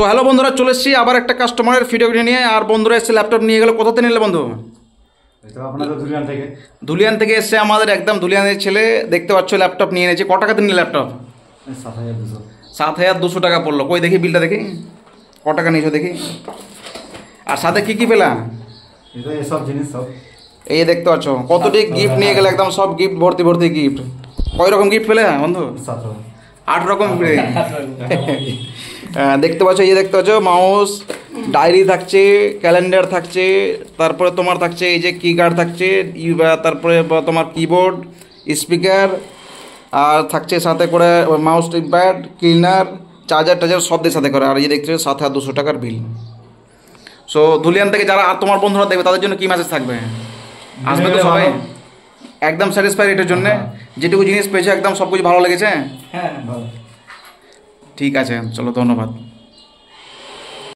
তো হ্যালো বন্ধুরা চলে এসেছি আবার একটা কাস্টমারের ফিডব্যাক নিয়ে। আর বন্ধুরা এসে ল্যাপটপ নিয়ে গেল। কোথাতে নিলে বন্ধু? থেকে। ধুলিয়ান থেকে এসছে আমাদের একদম ধুলিয়ানের ছেলে দেখতে পাচ্ছ ল্যাপটপ নিয়ে এনেছে। ক টাকাতে নিলে ল্যাপটপ সাত হাজার দুশো। টাকা পড়ল। কই দেখি বিলটা দেখি। ক টাকা নিয়েছো দেখি। আর সাথে কি কি পেলা? এই এসব জিনিস সব। এই দেখতে পাচ্ছ কতটি গিফট নিয়ে গেলে একদম সব গিফট ভর্তি ভর্তি গিফট কয় রকম গিফট পেলে বন্ধু? সাত হাজার আট রকম দেখতে পাচ্ছ এই দেখতে পাচ্ছ মাউস ডায়েরি থাকছে ক্যালেন্ডার থাকছে তারপরে তোমার থাকছে এই যে কি কার্ড থাকছে ই- বা তারপরে তোমার কিবোর্ড স্পিকার আর থাকছে সাথে করে মাউস প্যাড ক্লিনার চার্জার টার্জার সব দিয়ে সাথে করে আর এই দেখছ সাত হাজার দুশো টাকার বিল। সো ধুলিয়ান থেকে যারা আর তোমার বন্ধুরা দেখবে তাদের জন্য কি মেসেজ থাকবে? আসবে তো সবাই? একদম স্যাটিসফাইড এটার জন্য? যেটুকু জিনিস পেয়েছে একদম সব কিছু ভালো লেগেছে? হ্যাঁ ভালো। ঠিক আছে চলো ধন্যবাদ।